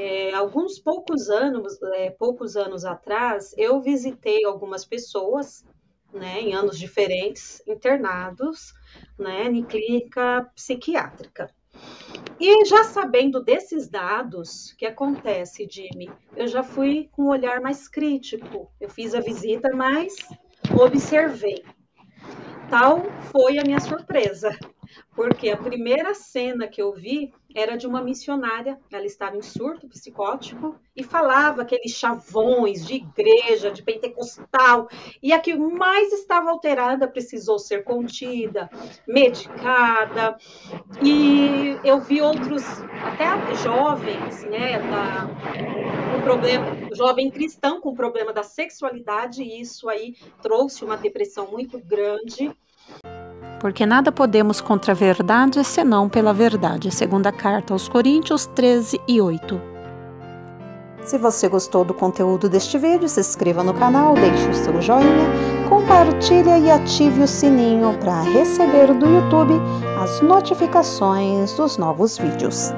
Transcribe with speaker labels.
Speaker 1: É, alguns poucos anos, é, poucos anos atrás, eu visitei algumas pessoas, né, em anos diferentes, internados, né, em clínica psiquiátrica. E já sabendo desses dados, que acontece, Jimmy, eu já fui com um olhar mais crítico. Eu fiz a visita, mas observei. Tal foi a minha surpresa, porque a primeira cena que eu vi era de uma missionária, ela estava em surto psicótico e falava aqueles chavões de igreja, de pentecostal, e a que mais estava alterada precisou ser contida, medicada, e eu vi outros, até jovens, né, da, problema, jovem cristão com problema da sexualidade, e isso aí trouxe uma depressão muito grande,
Speaker 2: porque nada podemos contra a verdade senão pela verdade. Segunda carta aos Coríntios 13 e 8. Se você gostou do conteúdo deste vídeo, se inscreva no canal, deixe o seu joinha, compartilhe e ative o sininho para receber do YouTube as notificações dos novos vídeos.